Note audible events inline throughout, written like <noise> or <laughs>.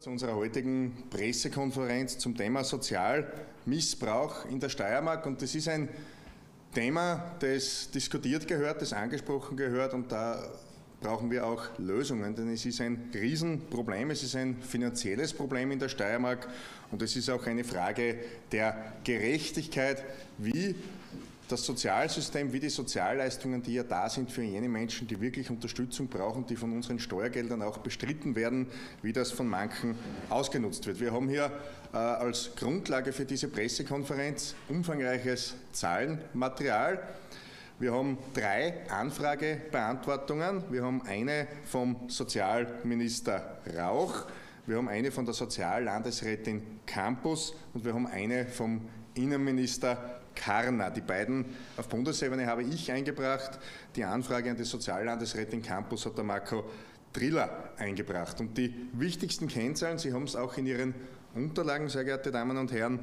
Zu unserer heutigen Pressekonferenz zum Thema Sozialmissbrauch in der Steiermark. Und das ist ein Thema, das diskutiert gehört, das angesprochen gehört. Und da brauchen wir auch Lösungen, denn es ist ein Riesenproblem, es ist ein finanzielles Problem in der Steiermark. Und es ist auch eine Frage der Gerechtigkeit, wie das Sozialsystem wie die Sozialleistungen, die ja da sind für jene Menschen, die wirklich Unterstützung brauchen, die von unseren Steuergeldern auch bestritten werden, wie das von manchen ausgenutzt wird. Wir haben hier äh, als Grundlage für diese Pressekonferenz umfangreiches Zahlenmaterial. Wir haben drei Anfragebeantwortungen. Wir haben eine vom Sozialminister Rauch, wir haben eine von der Soziallandesrätin Campus und wir haben eine vom Innenminister Karner. Die beiden auf Bundesebene habe ich eingebracht. Die Anfrage an die Soziallandesrätin Campus hat der Marco Triller eingebracht. Und die wichtigsten Kennzahlen, Sie haben es auch in Ihren Unterlagen, sehr geehrte Damen und Herren,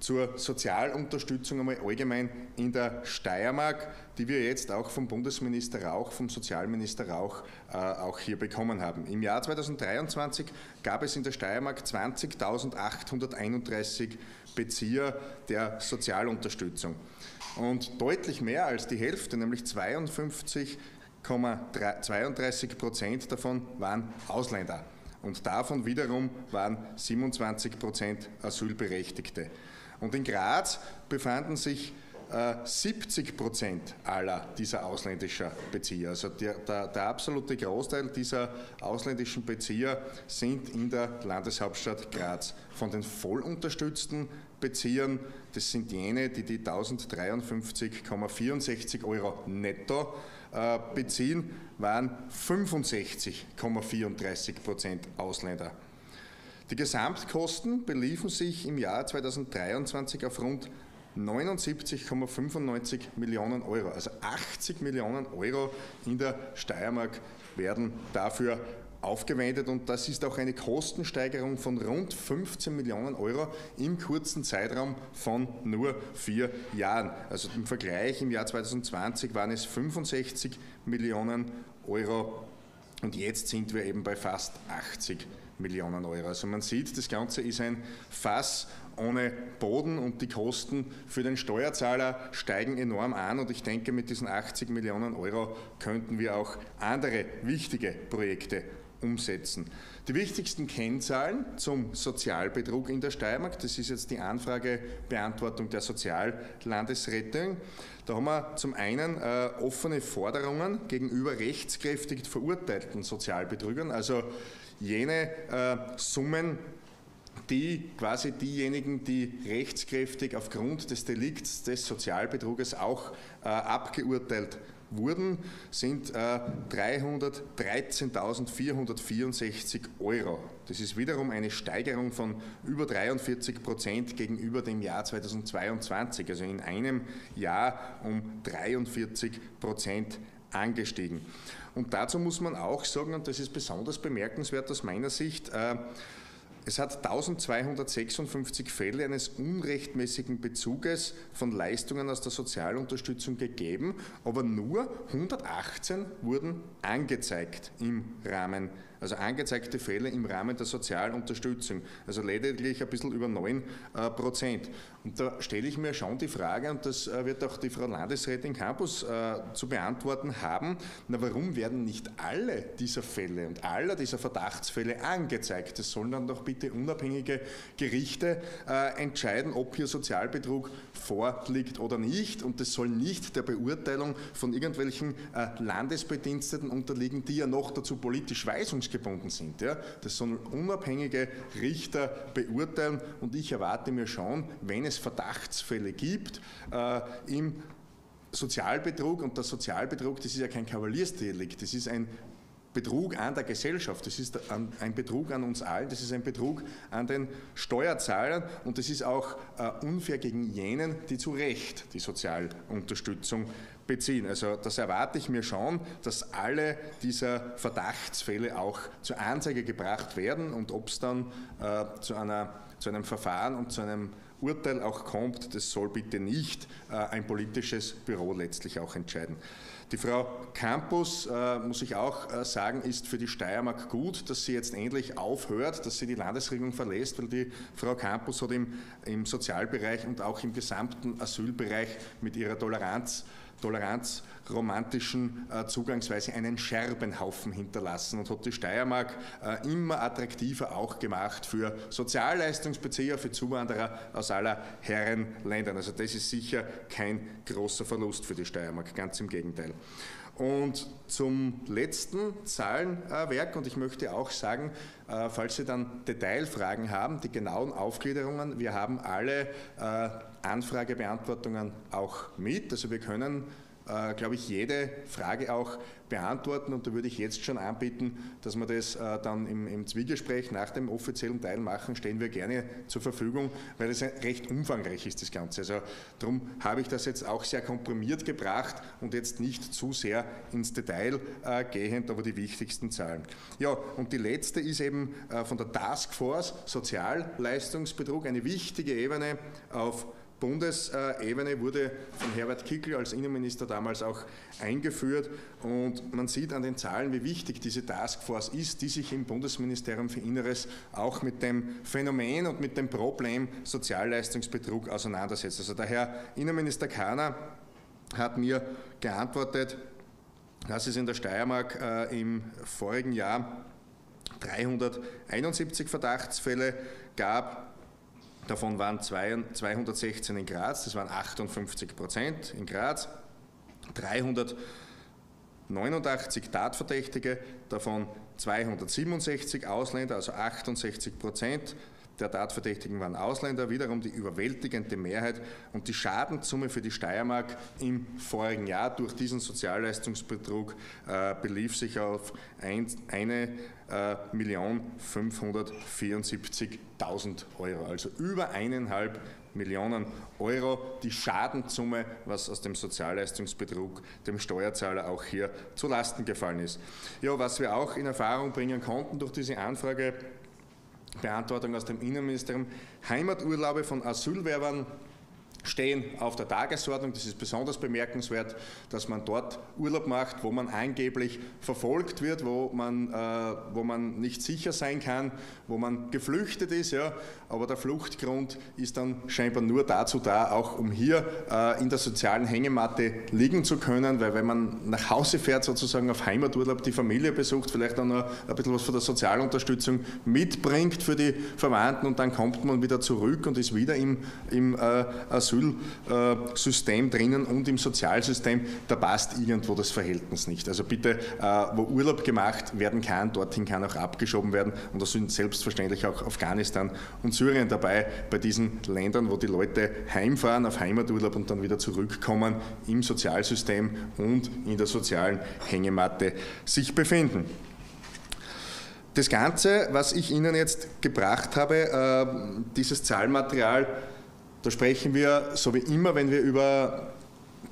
zur Sozialunterstützung einmal allgemein in der Steiermark, die wir jetzt auch vom Bundesminister Rauch, vom Sozialminister Rauch äh, auch hier bekommen haben. Im Jahr 2023 gab es in der Steiermark 20.831 Bezieher der Sozialunterstützung. Und deutlich mehr als die Hälfte, nämlich 52,32 Prozent davon waren Ausländer. Und davon wiederum waren 27 Prozent Asylberechtigte. Und in Graz befanden sich 70 äh, Prozent aller dieser ausländischer Bezieher, also der, der, der, absolute Großteil dieser ausländischen Bezieher sind in der Landeshauptstadt Graz. Von den vollunterstützten Beziehern, das sind jene, die die 1053,64 Euro netto beziehen, waren 65,34 Prozent Ausländer. Die Gesamtkosten beliefen sich im Jahr 2023 auf rund 79,95 Millionen Euro. Also 80 Millionen Euro in der Steiermark werden dafür aufgewendet und das ist auch eine Kostensteigerung von rund 15 Millionen Euro im kurzen Zeitraum von nur vier Jahren. Also im Vergleich im Jahr 2020 waren es 65 Millionen Euro und jetzt sind wir eben bei fast 80 Millionen Euro. Also man sieht, das Ganze ist ein Fass ohne Boden und die Kosten für den Steuerzahler steigen enorm an und ich denke, mit diesen 80 Millionen Euro könnten wir auch andere wichtige Projekte umsetzen. Die wichtigsten Kennzahlen zum Sozialbetrug in der Steiermark, das ist jetzt die Anfragebeantwortung der Soziallandesrettung. Da haben wir zum einen äh, offene Forderungen gegenüber rechtskräftig verurteilten Sozialbetrügern, also jene äh, Summen, die quasi diejenigen, die rechtskräftig aufgrund des Delikts des Sozialbetruges auch äh, abgeurteilt wurden, sind äh, 313.464 Euro. Das ist wiederum eine Steigerung von über 43 Prozent gegenüber dem Jahr 2022, also in einem Jahr um 43 Prozent angestiegen. Und dazu muss man auch sagen, und das ist besonders bemerkenswert aus meiner Sicht, äh, es hat 1256 Fälle eines unrechtmäßigen Bezuges von Leistungen aus der Sozialunterstützung gegeben, aber nur 118 wurden angezeigt im Rahmen, also angezeigte Fälle im Rahmen der Sozialunterstützung, also lediglich ein bisschen über 9 äh, Prozent. Und da stelle ich mir schon die Frage, und das äh, wird auch die Frau Landesrätin Campus äh, zu beantworten haben, na warum werden nicht alle dieser Fälle und aller dieser Verdachtsfälle angezeigt? Das sollen dann doch bitte unabhängige Gerichte entscheiden, ob hier Sozialbetrug vorliegt oder nicht. Und das soll nicht der Beurteilung von irgendwelchen Landesbediensteten unterliegen, die ja noch dazu politisch weisungsgebunden sind. Ja. Das sollen unabhängige Richter beurteilen. Und ich erwarte mir schon, wenn es Verdachtsfälle gibt, äh, im Sozialbetrug und der Sozialbetrug, das ist ja kein Kavaliersdelikt, das ist ein Betrug an der Gesellschaft, das ist ein Betrug an uns allen, das ist ein Betrug an den Steuerzahlern und das ist auch äh, unfair gegen jenen, die zu Recht die Sozialunterstützung beziehen. Also das erwarte ich mir schon, dass alle dieser Verdachtsfälle auch zur Anzeige gebracht werden und ob es dann äh, zu, einer, zu einem Verfahren und zu einem Urteil auch kommt, das soll bitte nicht äh, ein politisches Büro letztlich auch entscheiden. Die Frau Campus, äh, muss ich auch äh, sagen, ist für die Steiermark gut, dass sie jetzt endlich aufhört, dass sie die Landesregierung verlässt, weil die Frau Campus hat im, im Sozialbereich und auch im gesamten Asylbereich mit ihrer Toleranz toleranzromantischen äh, Zugangsweise einen Scherbenhaufen hinterlassen und hat die Steiermark äh, immer attraktiver auch gemacht für Sozialleistungsbezieher, für Zuwanderer aus aller Herrenländern. Also das ist sicher kein großer Verlust für die Steiermark, ganz im Gegenteil. Und zum letzten Zahlenwerk, und ich möchte auch sagen, äh, falls Sie dann Detailfragen haben, die genauen Aufgliederungen, wir haben alle äh, Anfragebeantwortungen auch mit. Also wir können äh, glaube ich, jede Frage auch beantworten. Und da würde ich jetzt schon anbieten, dass wir das äh, dann im, im Zwiegespräch nach dem offiziellen Teil machen, stehen wir gerne zur Verfügung, weil es recht umfangreich ist, das Ganze. Also darum habe ich das jetzt auch sehr komprimiert gebracht und jetzt nicht zu sehr ins Detail äh, gehend, aber die wichtigsten Zahlen. Ja, und die letzte ist eben von der Taskforce Sozialleistungsbetrug, eine wichtige Ebene auf Bundesebene wurde von Herbert Kickl als Innenminister damals auch eingeführt und man sieht an den Zahlen, wie wichtig diese Taskforce ist, die sich im Bundesministerium für Inneres auch mit dem Phänomen und mit dem Problem Sozialleistungsbetrug auseinandersetzt. Also der Herr Innenminister Kahner hat mir geantwortet, dass es in der Steiermark äh, im vorigen Jahr 371 Verdachtsfälle gab, Davon waren 216 in Graz, das waren 58 Prozent in Graz, 389 Tatverdächtige, davon 267 Ausländer, also 68 Prozent der Tatverdächtigen waren Ausländer, wiederum die überwältigende Mehrheit. Und die Schadenssumme für die Steiermark im vorigen Jahr durch diesen Sozialleistungsbetrug äh, belief sich auf 1.574.000 äh, Euro, also über eineinhalb Millionen Euro die Schadenssumme, was aus dem Sozialleistungsbetrug dem Steuerzahler auch hier zu Lasten gefallen ist. Ja, was wir auch in Erfahrung bringen konnten durch diese Anfrage, Beantwortung aus dem Innenministerium. Heimaturlaube von Asylwerbern stehen auf der Tagesordnung. Das ist besonders bemerkenswert, dass man dort Urlaub macht, wo man angeblich verfolgt wird, wo man, äh, wo man nicht sicher sein kann, wo man geflüchtet ist. Ja. Aber der Fluchtgrund ist dann scheinbar nur dazu da, auch um hier äh, in der sozialen Hängematte liegen zu können, weil wenn man nach Hause fährt, sozusagen auf Heimaturlaub, die Familie besucht, vielleicht dann noch ein bisschen was von der Sozialunterstützung mitbringt für die Verwandten und dann kommt man wieder zurück und ist wieder im, im äh, Asylsystem drinnen und im Sozialsystem, da passt irgendwo das Verhältnis nicht. Also bitte, äh, wo Urlaub gemacht werden kann, dorthin kann auch abgeschoben werden und da sind selbstverständlich auch Afghanistan und Syrien dabei, bei diesen Ländern, wo die Leute heimfahren auf Heimaturlaub und dann wieder zurückkommen im Sozialsystem und in der sozialen Hängematte sich befinden. Das Ganze, was ich Ihnen jetzt gebracht habe, äh, dieses Zahlmaterial, da sprechen wir, so wie immer, wenn wir über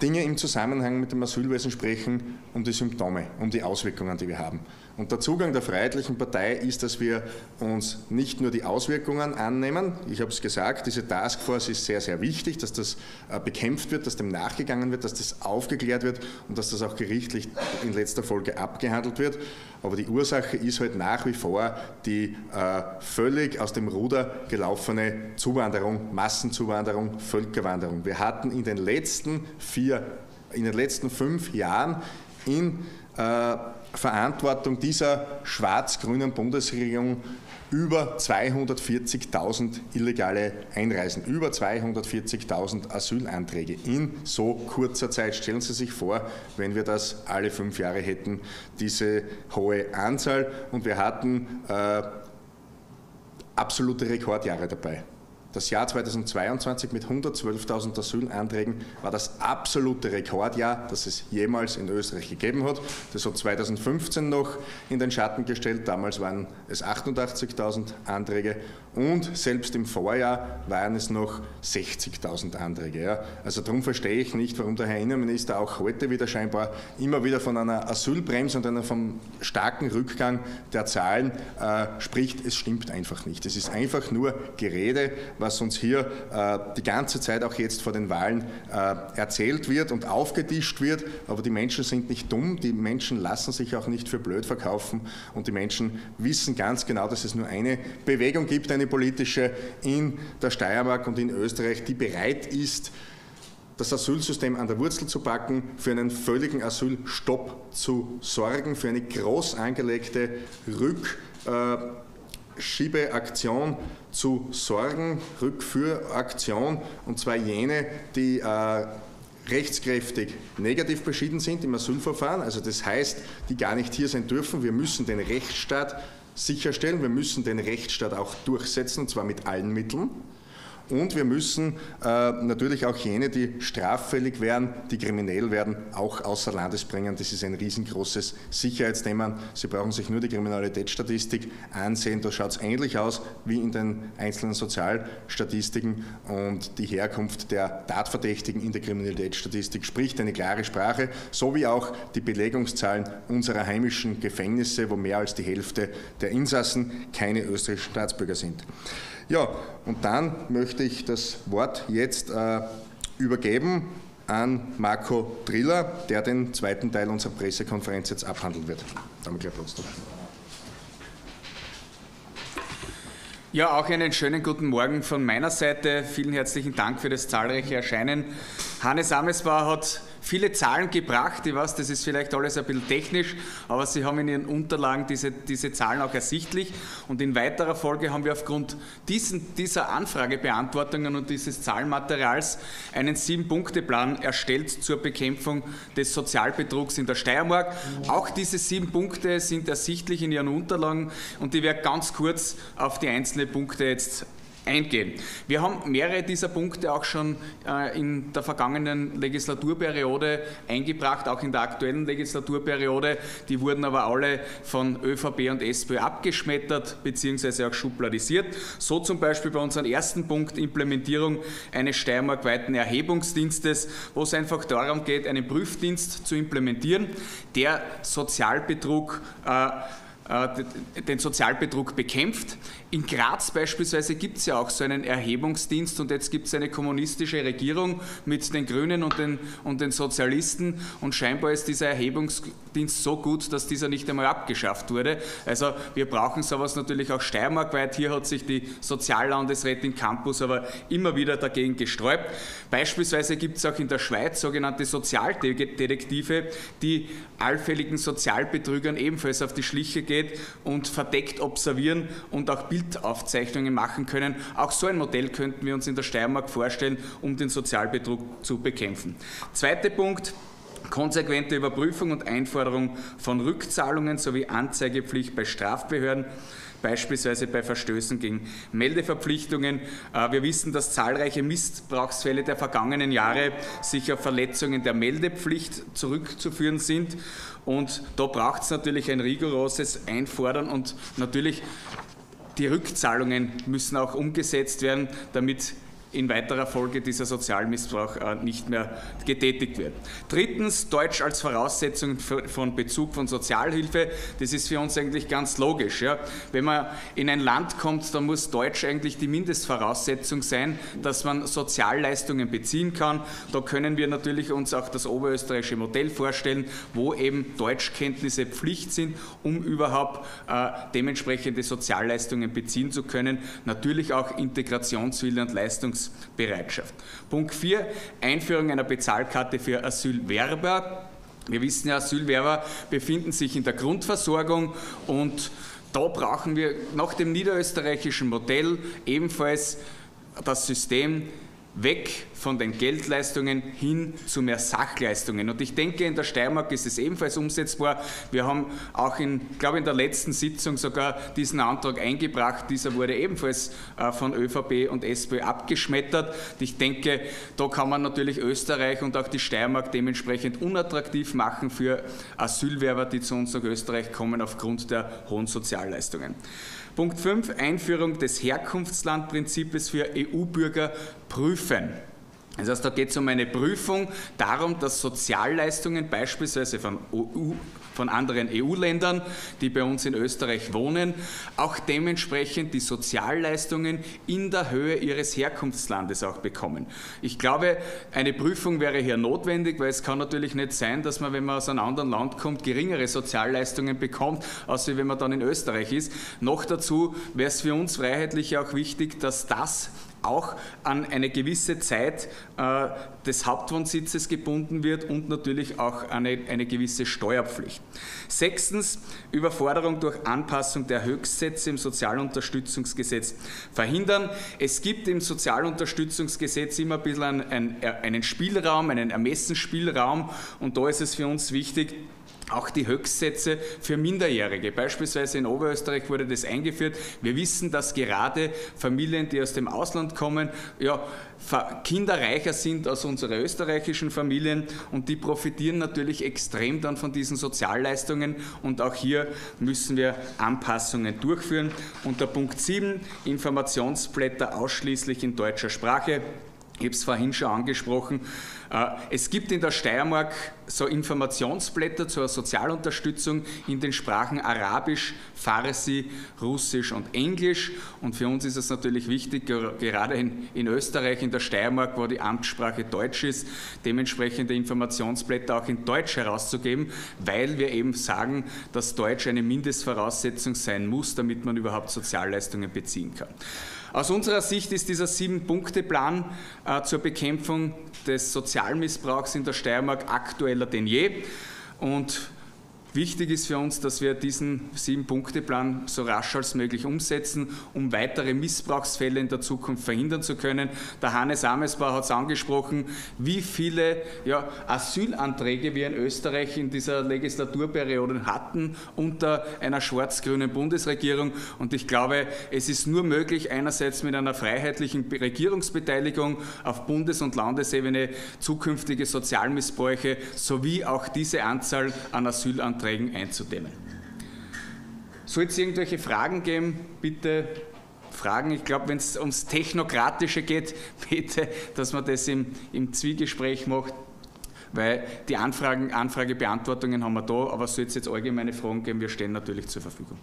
Dinge im Zusammenhang mit dem Asylwesen sprechen, um die Symptome, um die Auswirkungen, die wir haben. Und der Zugang der Freiheitlichen Partei ist, dass wir uns nicht nur die Auswirkungen annehmen. Ich habe es gesagt, diese Taskforce ist sehr, sehr wichtig, dass das äh, bekämpft wird, dass dem nachgegangen wird, dass das aufgeklärt wird und dass das auch gerichtlich in letzter Folge abgehandelt wird. Aber die Ursache ist halt nach wie vor die äh, völlig aus dem Ruder gelaufene Zuwanderung, Massenzuwanderung, Völkerwanderung. Wir hatten in den letzten vier, in den letzten fünf Jahren in äh, Verantwortung dieser schwarz-grünen Bundesregierung über 240.000 illegale Einreisen, über 240.000 Asylanträge in so kurzer Zeit. Stellen Sie sich vor, wenn wir das alle fünf Jahre hätten, diese hohe Anzahl. Und wir hatten äh, absolute Rekordjahre dabei. Das Jahr 2022 mit 112.000 Asylanträgen war das absolute Rekordjahr, das es jemals in Österreich gegeben hat. Das hat 2015 noch in den Schatten gestellt. Damals waren es 88.000 Anträge und selbst im Vorjahr waren es noch 60.000 Anträge. Ja. Also darum verstehe ich nicht, warum der Herr Innenminister auch heute wieder scheinbar immer wieder von einer Asylbremse und einem vom starken Rückgang der Zahlen äh, spricht. Es stimmt einfach nicht. Es ist einfach nur Gerede was uns hier äh, die ganze Zeit auch jetzt vor den Wahlen äh, erzählt wird und aufgetischt wird. Aber die Menschen sind nicht dumm, die Menschen lassen sich auch nicht für blöd verkaufen und die Menschen wissen ganz genau, dass es nur eine Bewegung gibt, eine politische in der Steiermark und in Österreich, die bereit ist, das Asylsystem an der Wurzel zu packen, für einen völligen Asylstopp zu sorgen, für eine groß angelegte Rückschiebeaktion zu sorgen, Rückführaktion, und zwar jene, die äh, rechtskräftig negativ beschieden sind im Asylverfahren, also das heißt, die gar nicht hier sein dürfen. Wir müssen den Rechtsstaat sicherstellen, wir müssen den Rechtsstaat auch durchsetzen, und zwar mit allen Mitteln. Und wir müssen äh, natürlich auch jene, die straffällig werden, die kriminell werden, auch außer Landes bringen. Das ist ein riesengroßes Sicherheitsthema. Sie brauchen sich nur die Kriminalitätsstatistik ansehen. Da schaut es ähnlich aus wie in den einzelnen Sozialstatistiken. Und die Herkunft der Tatverdächtigen in der Kriminalitätsstatistik spricht eine klare Sprache, so wie auch die Belegungszahlen unserer heimischen Gefängnisse, wo mehr als die Hälfte der Insassen keine österreichischen Staatsbürger sind. Ja, und dann möchte ich das Wort jetzt äh, übergeben an Marco Driller, der den zweiten Teil unserer Pressekonferenz jetzt abhandeln wird. Damit gleich Platz Ja, auch einen schönen guten Morgen von meiner Seite. Vielen herzlichen Dank für das zahlreiche Erscheinen. Hannes Amesbauer hat viele Zahlen gebracht. Ich weiß, das ist vielleicht alles ein bisschen technisch, aber Sie haben in Ihren Unterlagen diese, diese Zahlen auch ersichtlich. Und in weiterer Folge haben wir aufgrund diesen, dieser Anfragebeantwortungen und dieses Zahlenmaterials einen Sieben-Punkte-Plan erstellt zur Bekämpfung des Sozialbetrugs in der Steiermark. Auch diese sieben Punkte sind ersichtlich in Ihren Unterlagen und ich werde ganz kurz auf die einzelnen Punkte jetzt eingehen. Wir haben mehrere dieser Punkte auch schon äh, in der vergangenen Legislaturperiode eingebracht, auch in der aktuellen Legislaturperiode. Die wurden aber alle von ÖVP und SPÖ abgeschmettert bzw. auch schubladisiert. So zum Beispiel bei unserem ersten Punkt Implementierung eines steiermarkweiten Erhebungsdienstes, wo es einfach darum geht, einen Prüfdienst zu implementieren, der Sozialbetrug äh, den Sozialbetrug bekämpft. In Graz beispielsweise gibt es ja auch so einen Erhebungsdienst und jetzt gibt es eine kommunistische Regierung mit den Grünen und den, und den Sozialisten und scheinbar ist dieser Erhebungsdienst so gut, dass dieser nicht einmal abgeschafft wurde. Also wir brauchen sowas natürlich auch steiermarkweit. Hier hat sich die Soziallandesrätin Campus aber immer wieder dagegen gesträubt. Beispielsweise gibt es auch in der Schweiz sogenannte Sozialdetektive, die allfälligen Sozialbetrügern ebenfalls auf die Schliche gehen geht und verdeckt observieren und auch Bildaufzeichnungen machen können. Auch so ein Modell könnten wir uns in der Steiermark vorstellen, um den Sozialbetrug zu bekämpfen. Zweiter Punkt. Konsequente Überprüfung und Einforderung von Rückzahlungen sowie Anzeigepflicht bei Strafbehörden beispielsweise bei Verstößen gegen Meldeverpflichtungen. Äh, wir wissen, dass zahlreiche Missbrauchsfälle der vergangenen Jahre sich auf Verletzungen der Meldepflicht zurückzuführen sind. Und da braucht es natürlich ein rigoroses Einfordern und natürlich die Rückzahlungen müssen auch umgesetzt werden, damit in weiterer Folge dieser Sozialmissbrauch äh, nicht mehr getätigt wird. Drittens, Deutsch als Voraussetzung von Bezug von Sozialhilfe. Das ist für uns eigentlich ganz logisch. Ja. Wenn man in ein Land kommt, dann muss Deutsch eigentlich die Mindestvoraussetzung sein, dass man Sozialleistungen beziehen kann. Da können wir natürlich uns auch das oberösterreichische Modell vorstellen, wo eben Deutschkenntnisse Pflicht sind, um überhaupt äh, dementsprechende Sozialleistungen beziehen zu können. Natürlich auch Integrationswille und Leistungs Zahlungsbereitschaft. Punkt 4, Einführung einer Bezahlkarte für Asylwerber. Wir wissen ja, Asylwerber befinden sich in der Grundversorgung und da brauchen wir nach dem niederösterreichischen Modell ebenfalls das System weg von den Geldleistungen hin zu mehr Sachleistungen. Und ich denke, in der Steiermark ist es ebenfalls umsetzbar. Wir haben auch in, glaube in der letzten Sitzung sogar diesen Antrag eingebracht. Dieser wurde ebenfalls äh, von ÖVP und SPÖ abgeschmettert. Ich denke, da kann man natürlich Österreich und auch die Steiermark dementsprechend unattraktiv machen für Asylwerber, die zu uns nach Österreich kommen aufgrund der hohen Sozialleistungen. Punkt 5, Einführung des Herkunftslandprinzips für EU-Bürger prüfen. Das heißt, da geht es um eine Prüfung darum, dass Sozialleistungen beispielsweise von EU, von anderen EU-Ländern, die bei uns in Österreich wohnen, auch dementsprechend die Sozialleistungen in der Höhe ihres Herkunftslandes auch bekommen. Ich glaube, eine Prüfung wäre hier notwendig, weil es kann natürlich nicht sein, dass man, wenn man aus einem anderen Land kommt, geringere Sozialleistungen bekommt, als wenn man dann in Österreich ist. Noch dazu wäre es für uns Freiheitliche auch wichtig, dass das auch an eine gewisse Zeit äh, des Hauptwohnsitzes gebunden wird und natürlich auch eine, eine gewisse Steuerpflicht. Sechstens, Überforderung durch Anpassung der Höchstsätze im Sozialunterstützungsgesetz verhindern. Es gibt im Sozialunterstützungsgesetz immer ein bisschen einen, einen Spielraum, einen Ermessensspielraum und da ist es für uns wichtig, auch die Höchstsätze für Minderjährige. Beispielsweise in Oberösterreich wurde das eingeführt. Wir wissen, dass gerade Familien, die aus dem Ausland kommen, ja, kinderreicher sind als unsere österreichischen Familien und die profitieren natürlich extrem dann von diesen Sozialleistungen und auch hier müssen wir Anpassungen durchführen. Unter Punkt 7 Informationsblätter ausschließlich in deutscher Sprache. Ich habe es vorhin schon angesprochen. Äh, es gibt in der Steiermark so Informationsblätter zur Sozialunterstützung in den Sprachen Arabisch, Farsi, Russisch und Englisch. Und für uns ist es natürlich wichtig, gerade in, in Österreich, in der Steiermark, wo die Amtssprache Deutsch ist, dementsprechende Informationsblätter auch in Deutsch herauszugeben, weil wir eben sagen, dass Deutsch eine Mindestvoraussetzung sein muss, damit man überhaupt Sozialleistungen beziehen kann. Aus unserer Sicht ist dieser Sieben-Punkte-Plan äh, zur Bekämpfung des Sozialmissbrauchs in der Steiermark aktueller denn je. Und Wichtig ist für uns, dass wir diesen Sieben-Punkte-Plan so rasch als möglich umsetzen, um weitere Missbrauchsfälle in der Zukunft verhindern zu können. Der Hannes Amesbauer hat es angesprochen, wie viele ja, Asylanträge wir in Österreich in dieser Legislaturperiode hatten unter einer schwarz-grünen Bundesregierung. Und ich glaube, es ist nur möglich, einerseits mit einer freiheitlichen Regierungsbeteiligung auf Bundes- und Landesebene zukünftige Sozialmissbräuche sowie auch diese Anzahl an Asylanträgen Anträgen einzudämmen. Soll es irgendwelche Fragen geben, bitte fragen. Ich glaube, wenn es ums Technokratische geht, <laughs> bitte, dass man das im, im Zwiegespräch macht, weil die Anfragen, Anfragebeantwortungen haben wir da, aber soll es jetzt allgemeine Fragen geben, wir stehen natürlich zur Verfügung.